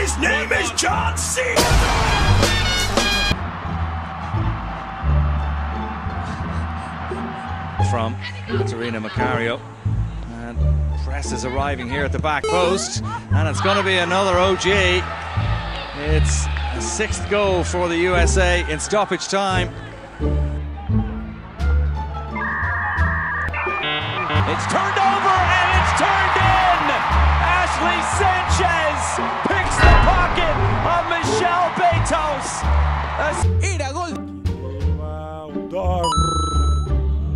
his name is John Cena! From Catarina Macario. And press is arriving here at the back post. And it's going to be another OG. It's a sixth goal for the USA in stoppage time. It's turned over and it's turned in! Ashley Sanchez picks the pocket of Michelle Betos. Era gol. Удар.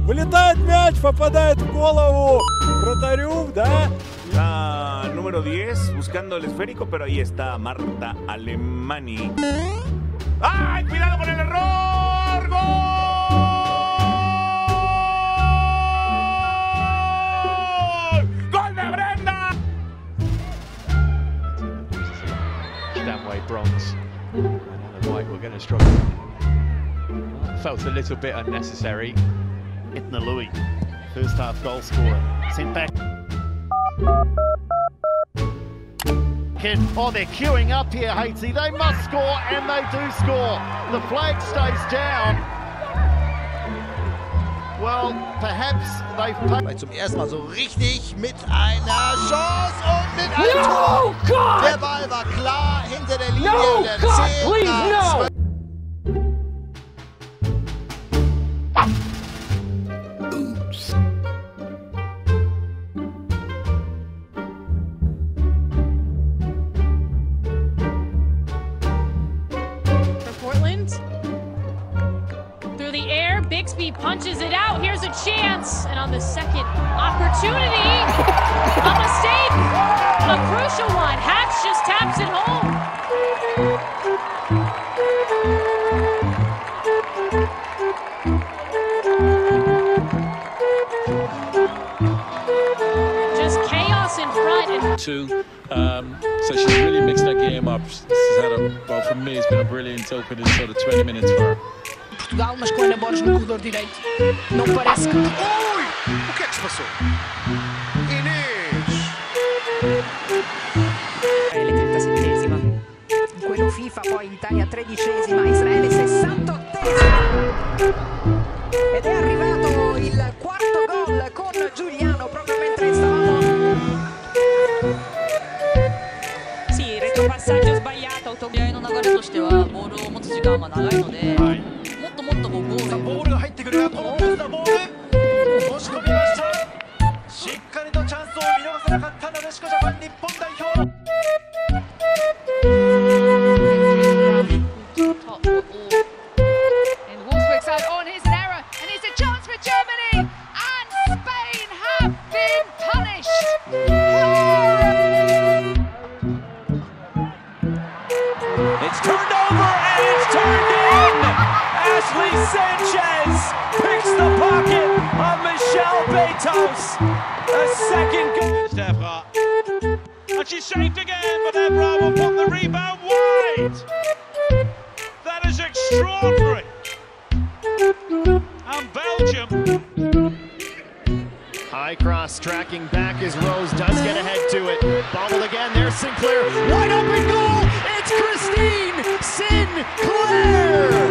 Вылетает мяч, попадает в голову вратарю, да? La número 10 buscando el esférico, pero ahí está Marta Alemani. ¡Ay, cuidado con el error! ¡Gol! Stanway Bronze. And White were going to struggle. Felt a little bit unnecessary. Etna Louis, first half goal scorer. Sent back. Oh, they're queuing up here, Hatesy. They must score, and they do score. The flag stays down. Well, perhaps they've zum ersten Mal so richtig mit einer Chance und mit einem Tor. Der Ball war klar hinter der Linie der 10 nach 12. for Portland. Through the air, Bixby punches it out. Here's a chance. And on the second opportunity, a mistake. A crucial one. Hatch just taps it home. Just chaos in front. Too. Um, so she's really mixed her game up. Has had a, well, for me, it's been a brilliant opening sort of 20 minutes for her. Portugal, mas com Ana Borges no corredor direito. Não parece que. ¡Uy! O que é que se passou? Inês! Israele 37esima. In quello FIFA poi Italia 13esima, Israele 68esima. Ed è arrivato il quarto gol con Giuliano proprio mentre stavamo. sì, retropassaggio sbagliato. Auto- 試合の流れとしてはボールを持つ時間が長いので、もっ ボール。が入ってくるがこのポスターボール。押し込みました。しっかりとチャンスを見逃さなかったなでしこジャパン日本代表 top of all. And Wolfsburg side on, here's an error, and it's a chance for Germany, and Spain have been punished. It's turned over and it's turned in! Ashley Sanchez picks the pocket of Michelle Betos. A second goal. Evra. And she's saved again, but Evra will put the rebound wide. That is extraordinary. And Belgium High cross tracking back as Rose does get ahead to it. Bobbled again. There's Sinclair. Wide open goal. It's Christine Sinclair.